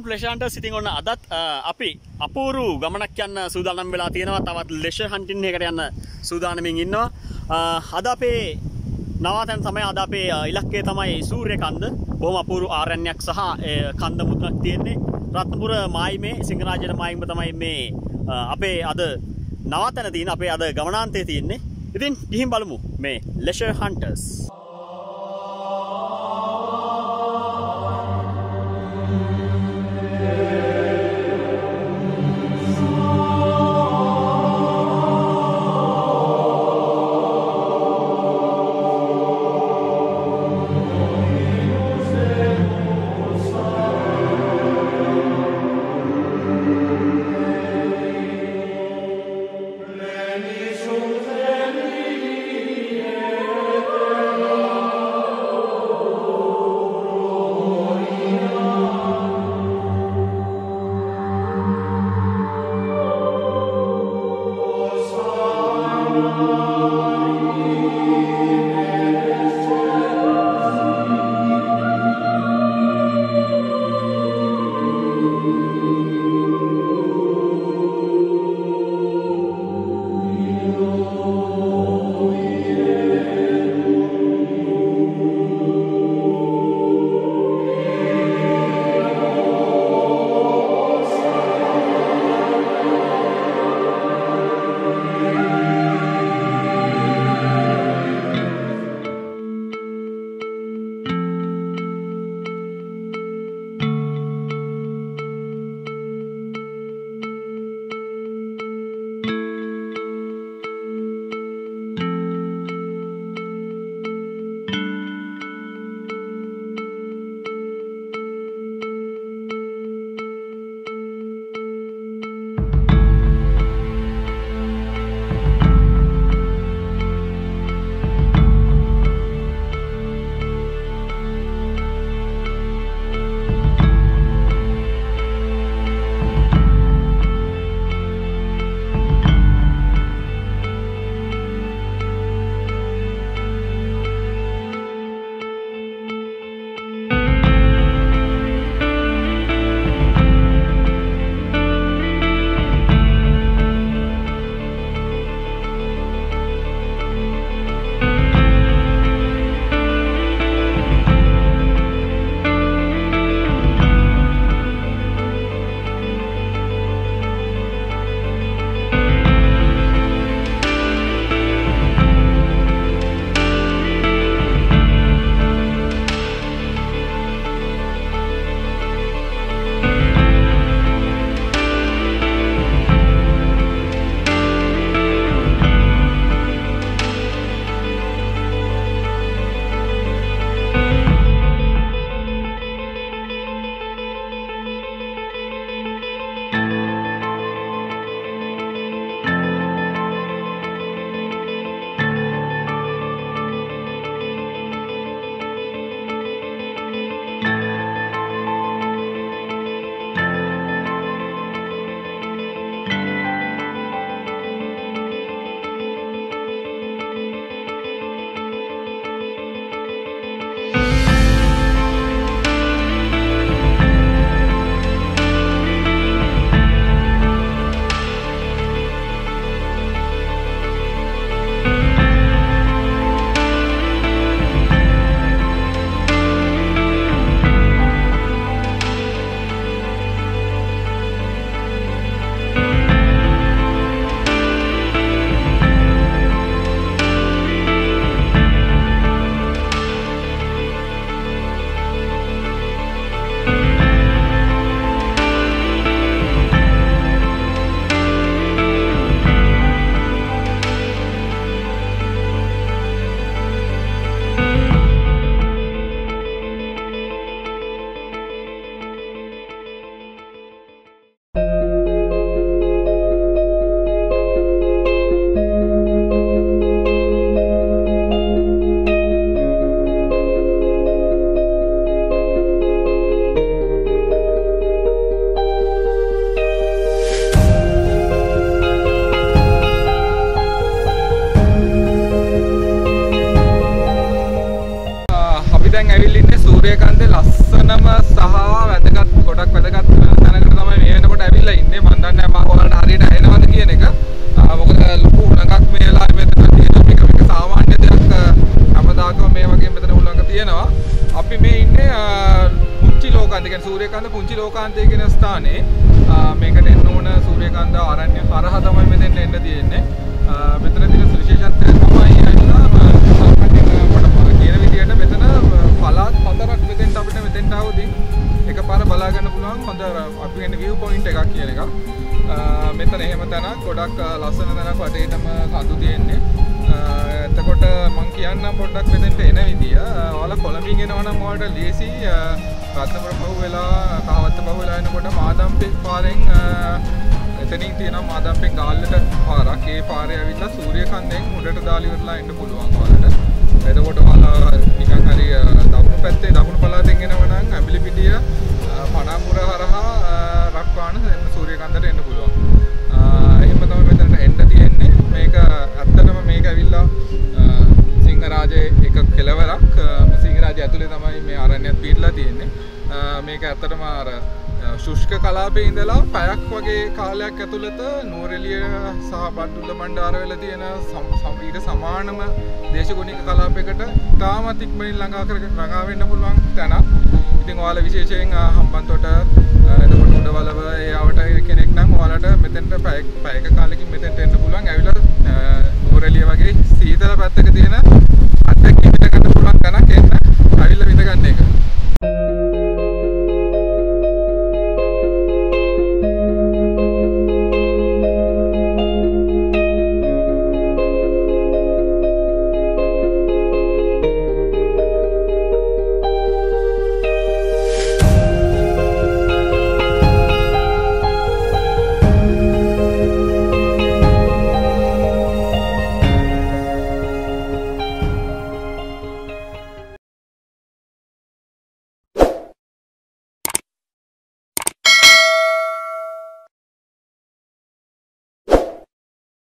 ආයුබෝවන් ප්ලේෂන්ට සිතින් ඔන්න අදත් අපි අපූරු ගමනක් යන්න සූදානම් වෙලා තියෙනවා. තවත් ලෙෂ හන්ටින් එකට යන්න සූදානමින් ඉන්නවා. අද අපේ නවාතැන් තමයි අද අපේ ඉලක්කේ තමයි සූර්ය කන්ද බොහොම අපූරු ආරණ්‍යයක් සහ කන්ද මුද්‍රක් තියෙන්නේ. රත්නපුර මායිමේ සිංහරාජන මායිම තමයි මේ අපේ අද නවාතැන තියෙන අපේ අද ගමනාන්තය තියෙන්නේ. ඉතින් ගිහින් බලමු මේ ලෙෂ හන්ටර්ස් සූර්යකාන්තේ ලස්සනම සහ වැදගත් ගොඩක් වැදගත් තැනකට තමයි මේ වෙනකොට ඇවිල්ලා ඉන්නේ. මම දන්නේ නැහැ මම ඔයාලට හරියට ඇහෙනවද කියන එක. මොකද ලොකු උලඟක් මේ වෙලාවේ මෙතන තියෙනවා. මේක මේක සාමාන්‍ය දෙයක්. හැමදාකම මේ වගේ මෙතන උලඟ තියෙනවා. අපි මේ ඉන්නේ පුංචි ලෝකාන්තය කියන්නේ සූර්යකාන්ත පුංචි ලෝකාන්තය කියන ස්ථානේ. මේකට එන්න ඕන සූර්යකාන්ත ආරණ්‍ය හරහා තමයි මෙතෙන් එන්න තියෙන්නේ. මෙතන තියෙන විශේෂත්වය අපිට මෙතෙන්ට આવදී එකපාර බලා ගන්න පුළුවන් හොඳ අපි කියන්නේ view point එකක් කියන එක. මෙතන එහෙම තැනක් ගොඩක් ලස්සන තැනක් වටේටම කඳු තියෙන්නේ. එතකොට මං කියන්නම් පොඩ්ඩක් මෙතෙන්ට එන විදිය. ඔයාලා කොළඹින් එනවා නම් ඔයාලට ලේසි රත්නපුර පහු වෙලා කහවත්ත පහු වෙලා එනකොට මාදම්පේ පාරෙන් එතනින් තියෙනවා මාදම්පේ ගාල්ලට පාරක්. ඒ පාරේ ඇවිල්ලා සූර්යකන්දෙන් උඩට දාලා ඉවරලා එන්න පුළුවන් ඔයාලට. එතකොට ඔයාලා නිකන් හරි දකුණු පැත්තේ දකුණු පළාතෙන් එනවා නම් ඇඹිලිපිටිය පනාපුර හරහා රක්වාන සූර්යකන්දට එන්න පුළුවන්. එහෙම තමයි මෙතනට එන්න තියෙන්නේ. මේක ඇත්තටම මේක ඇවිල්ලා සිංහරාජයේ එක කෙලවරක් සිංහරාජය ඇතුලේ තමයි මේ ආරණ්‍යත් පිටලා තියෙන්නේ. මේක ඇත්තටම අර ශුෂ්ක කලාපේ ඉඳලා පැයක් වගේ කාලයක් ඇතුළත නූරෙලිය සහ බඩ්ඩුල්ල බණ්ඩාරවල තියෙන ඊට සමානම දේශගුණික කලාපයකට තාමත් ඉක්මනින් ළඟා කරගෙන ළඟා වෙන්න පුළුවන් තැනක්. ඉතින් ඔයාලා විශේෂයෙන් හම්බන්තොට එතකොට උඩවලව ඒ ආවට කෙනෙක් නම් ඔයාලට මෙතෙන්ට පැයක කාලෙකින් මෙතෙන්ට එන්න පුළුවන්. ඇවිල්ලා නූරෙලිය වගේ සීතල පැත්තක තියෙන